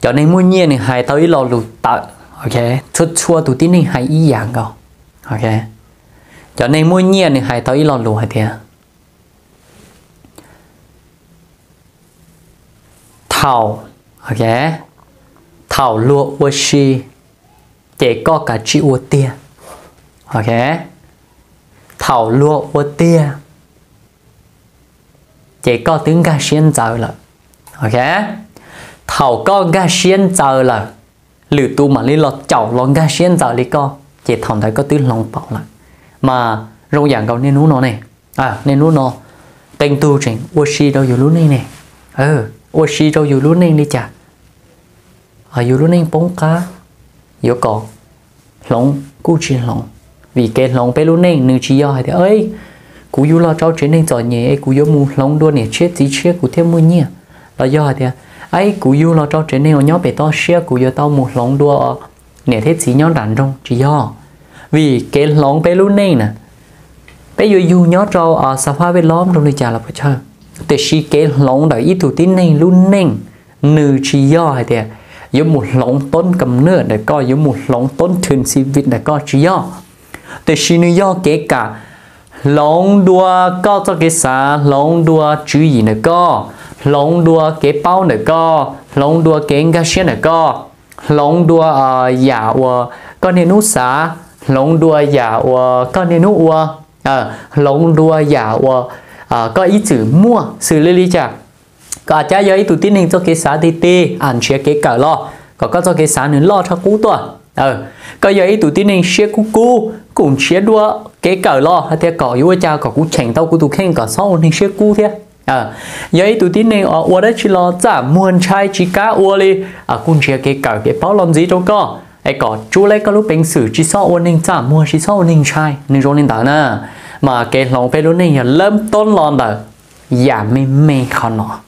cho nên mỗi nhiên này hai tới lo lụt tạo ok chút chua tụi tin này hai ý dạng cơ ok? Cho nên mỗi nhiên này hai tới lo lụt hai thế thảo, ok? Thảo lụa ua shi chỉ có cả chữ ua tia ok? Thảo lụa ua tia chỉ có tiếng ca xiên giờ là ok? thảo có ga xiên giờ là lử tu mà lý lọt chậu lo ga xiên giờ lý co. Chỉ thằng thấy có tứ lòng bảo là. Mà rong dạng cầu nên nú nó này. À nên nú nó. Tên tu trình oshi đâu dù lú này. Nè ừ oshi đâu dù lú này đi chả. Ở dù lú này bóng cá. Dù còn lòng, cú chi lòng. Vì cái lòng bé lú này nữ chỉ do hay thế ấy cú dù lo trao chuyện này giỏi nhẹ, cú dù mù lòng đua nè chết gì chết, cú thêm mua nhẹ là do hay thế ấy, cú yêu lo cho trên này ở nhóm bé to xia cú yêu tao một lòng đua nè, thế chỉ nhóm đàn trong chỉ do vì cái lòng bé luôn này nè, bé yêu yêu nhớ cho ờ, ở sa pha bên lõm trong này chả là phải chơi thế khi cái lòng đời ít thủ tin này luôn nên nữ chỉ do thì yêu một lòng tôn cầm nữa để coi yêu một lòng tôn thường sinh viên để coi chỉ do thế chỉ nữ do kể cả lòng đua có cho cái xã lòng đua chữ gì nữa coi lòng đua cái bao nữa co, lòng đua cái ngã xe nữa co, lòng đua ờ giả của con nên nút xá lòng đua giả của con nên nút ua à ờ, lòng đua giả của à ờ, có ý chữ mua xử lý lý chả. Có cha giờ tụi tin hình cho cái xã thì tê à, ăn chia cái cờ lo. Có có cho cái xã nữa lo cho cú tuổi ờ có giờ tụi tin hình chia cú cú cũng chia đua cái cờ lo. Hay thế có yêu cha có cú chèn tao cú tụi khen có sau hình chia cú thế? Ờ giờ tụi tin hình ở ở đây chỉ lo trả muôn chai chỉ cá uo đi à cũng chia cái cỡ cái bao làm gì đâu có ai có, chú lấy cái lúc bình sử chỉ sau ôn ninh trả mua chỉ sau ôn ninh chai nên rồi nên đó nè mà cái lòng phải lúc này là lâm tôn lon đó giảm mê mê khó nó